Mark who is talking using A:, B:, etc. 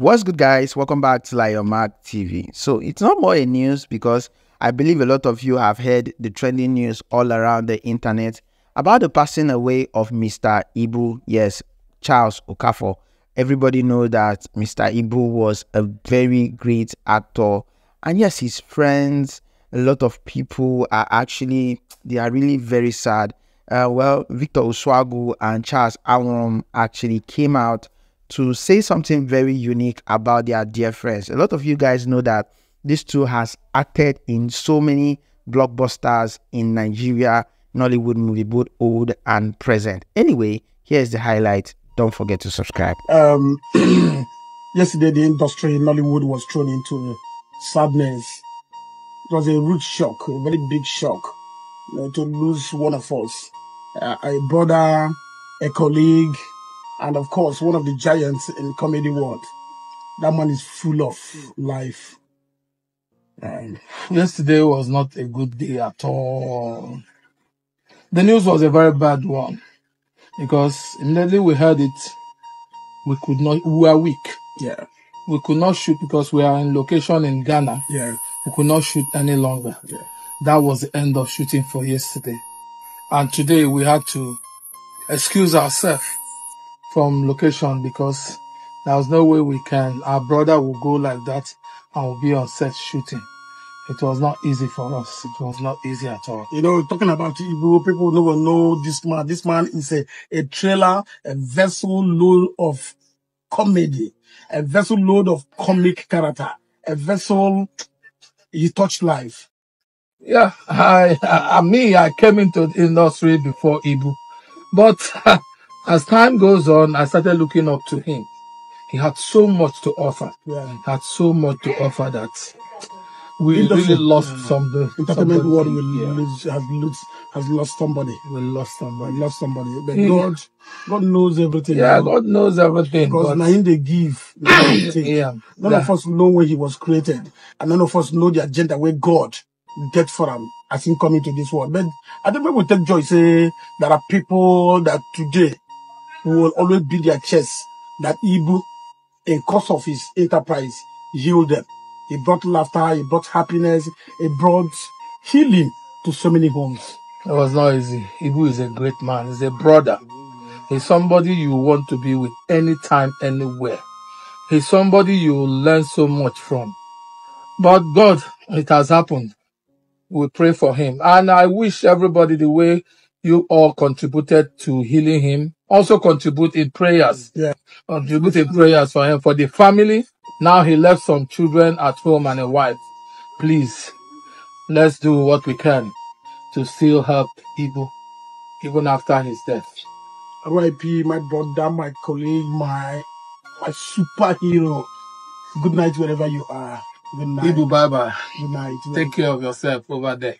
A: What's good, guys? Welcome back to Lyon Mack TV. So it's not more a news because I believe a lot of you have heard the trending news all around the internet about the passing away of Mr. Ibu. Yes, Charles Okafor. Everybody know that Mr. Ibu was a very great actor, and yes, his friends, a lot of people are actually they are really very sad. Uh, well, Victor Osuagwu and Charles Awurum actually came out to say something very unique about their dear friends. A lot of you guys know that this two has acted in so many blockbusters in Nigeria, Nollywood movie, both old and present. Anyway, here's the highlight. Don't forget to subscribe.
B: Um, yesterday, the industry in Nollywood was thrown into sadness. It was a rude shock, a very big shock you know, to lose one of us, uh, a brother, a colleague, and of course, one of the giants in comedy world. That man is full of life.
C: Um, yesterday was not a good day at all. The news was a very bad one because immediately we heard it, we could not, we were weak.
B: Yeah,
C: We could not shoot because we are in location in Ghana.
B: yeah,
C: We could not shoot any longer.
B: yeah.
C: That was the end of shooting for yesterday. And today we had to excuse ourselves from location because there was no way we can, our brother will go like that and will be on set shooting. It was not easy for us. It was not easy at all.
B: You know, talking about Igbo, people never know this man. This man is a, a trailer, a vessel load of comedy, a vessel load of comic character, a vessel, he touched life.
C: Yeah, I, I, me, I came into the industry before Ibu. But as time goes on, I started looking up to him. He had so much to offer.
B: Yeah.
C: He had so much to offer that we really lost
B: yeah.
C: some.
B: Entertainment world will
C: yeah,
B: lose, has, lose, has lost somebody.
C: we lost
B: We
C: somebody.
B: lost somebody. But
C: Yeah.
B: God, God knows everything.
C: Yeah, God knows everything.
B: Because now him they give. they take.
C: yeah,
B: None of us know when he was created, and none of us know the agenda where God get for him as him coming to this world. But I think we take joy say there are people that today who will always beat their chest that Ibu, in course of his enterprise, them. He brought laughter, he brought happiness, he brought healing to so many homes.
C: it was not easy. Ibu is a great man. He's a brother. He's somebody you want to be with anytime, anywhere. He's somebody you learn so much from. But God, it has happened. We pray for him. And I wish everybody the way you all contributed to healing him, also contribute in prayers.
B: Yeah.
C: Contribute in prayers for him, for the family. Now he left some children at home and a wife. Please, let's do what we can to still help Ibu, even after his death.
B: RIP, my brother, my colleague, my my superhero. Good night wherever you are. Good night.
C: Ibu, bye bye.
B: Good night.
C: Take care of yourself over there.